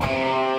questa